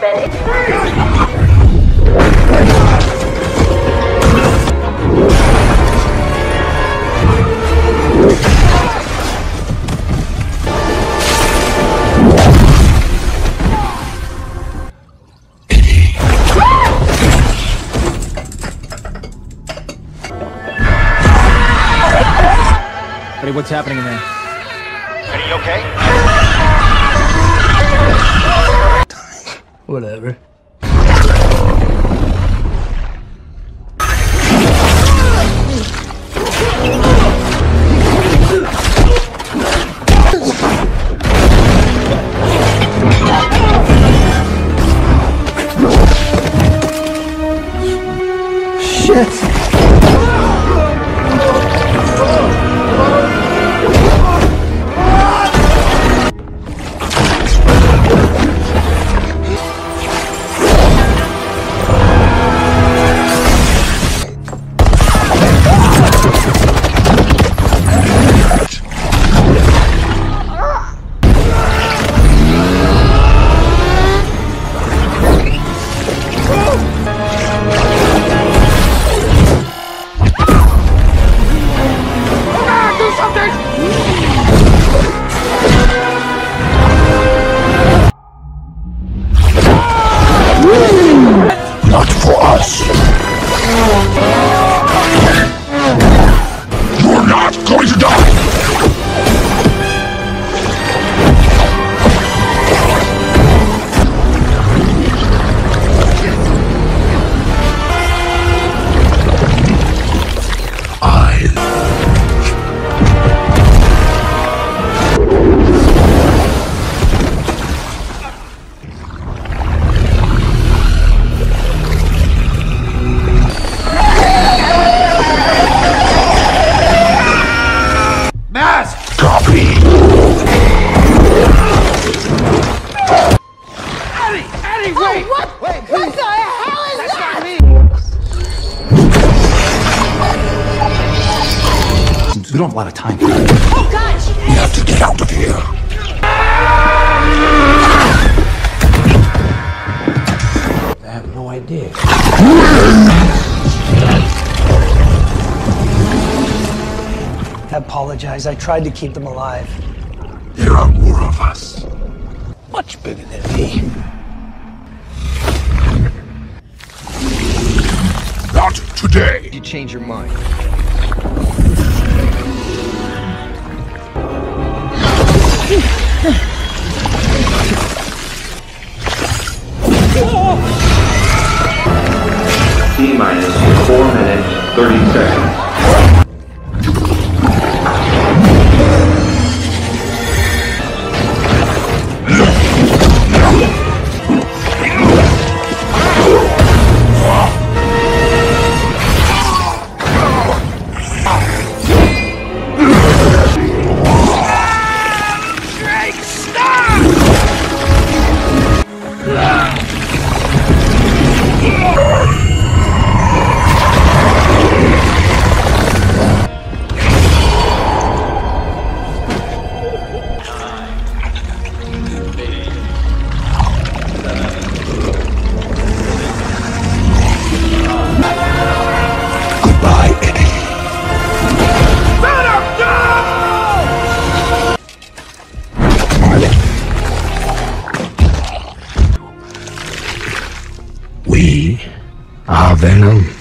has what's happening in there? Are you okay? Whatever. Not We don't have a lot of time. Oh gosh! We have to get out of here. I have no idea. I apologize. I tried to keep them alive. There are more of us. Much bigger than me. Not today. You change your mind. T minus 4 minutes, 30 seconds. Venom.